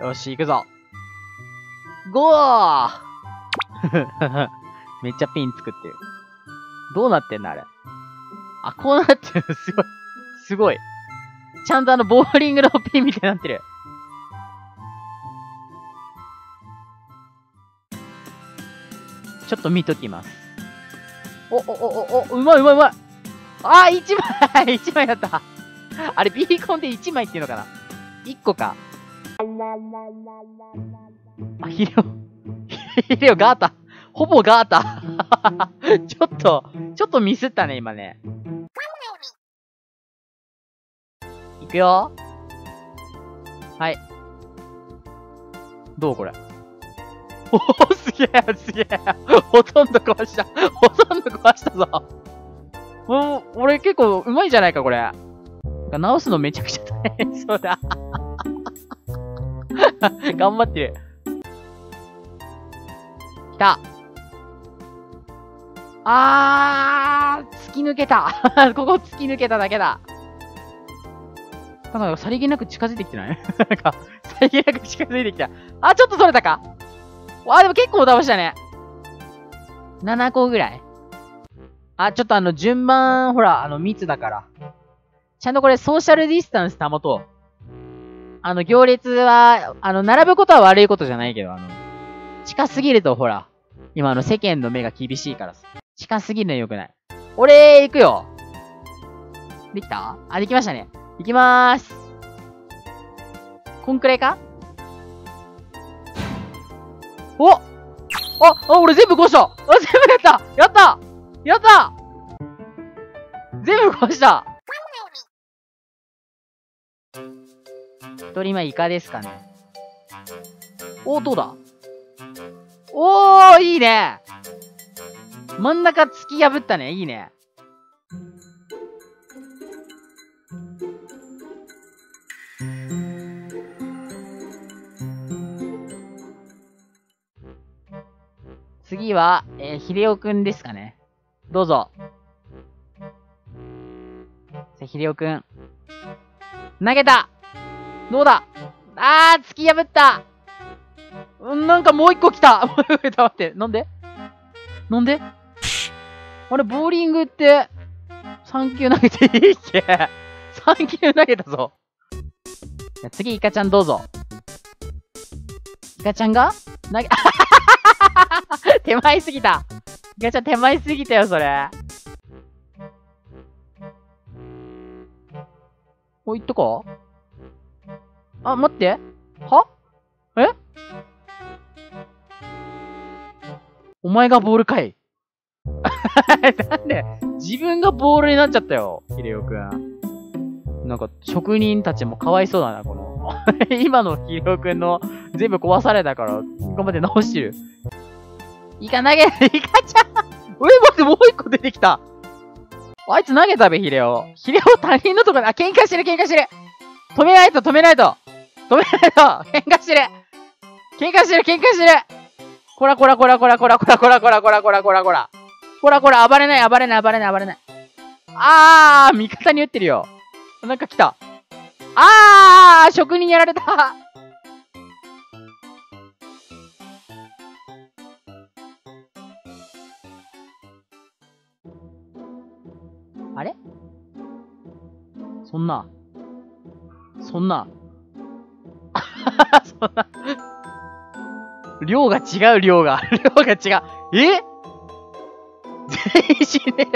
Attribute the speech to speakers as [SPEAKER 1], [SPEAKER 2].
[SPEAKER 1] よし、行くぞ。ゴー めっちゃピン作ってる。どうなってんだ、あれ。あ、こうなってる。すごい。すごい。ちゃんとあの、ボーリングのピンみたいになってる。ちょっと見ときます。お、お、お、お、お、うまいうまいうまい。あー、一枚一枚だった。あれ、ビーコンで一枚っていうのかな一個か。あ、ヒレオ。ヒレオ、ガータ。ほぼガータ。ちょっと、ちょっとミスったね、今ね。いくよ。はい。どうこれ。おお、すげえ、すげえ。ほとんど壊した。ほとんど壊したぞ。もう、俺結構うまいじゃないか、これ。直すのめちゃくちゃ大変そうだ。頑張ってる。来た。あー、突き抜けた。ここ突き抜けただけだ。なんか、さりげなく近づいてきてない？なんか、さりげなく近づいてきた。あ、ちょっと取れたかあ、でも結構倒したね。7個ぐらいあ、ちょっとあの、順番、ほら、あの、密だから。ちゃんとこれ、ソーシャルディスタンス保とう。あの、行列は、あの、並ぶことは悪いことじゃないけど、あの、近すぎると、ほら、今あの、世間の目が厳しいからさ。近すぎるのよくない。俺、行くよ。できた？あ、できましたね。行きまーす。こんくらいか？おあ、あ、俺全部壊したあ、全部やったやったやった全部壊した一人前イカですかねおー、どうだ？おー、いいね真ん中突き破ったね。いいね。次は、えー、ひでおくんですかね。どうぞ。ひでおくん。投げたどうだ？あー、突き破ったん、なんかもう一個来たもう一個来た待って。なんで？なんで？あれ、ボーリングって、3球投げていいっけ ?3 球投げたぞ。じゃ次、イカちゃんどうぞ。イカちゃんが？投げ、手前すぎた。イカちゃん手前すぎたよ、それ。お、いっとこうあ、待って。は？え？お前がボールかい なんで、自分がボールになっちゃったよ、ヒレオくん。なんか、職人たちもかわいそうだな、この。今のヒレオくんの全部壊されたから、頑張って直してる。イカ投げ、イカちゃん上までもう一個出てきたあいつ投げたべ、ヒレオ。ヒレオ他人のとこで、あ、喧嘩してる、喧嘩してる止めないと、止めないと止めないと喧嘩してる喧嘩してる、喧嘩してるこらこらこらこらこらこらこらこらこらこらこらこら。こらこら暴れない暴れない暴れない暴れない。あー味方に打ってるよ。なんか来た。あー職人やられたあれ？そんな。そんな。そんな。量が違う、量が。量が違う。え？全員死ね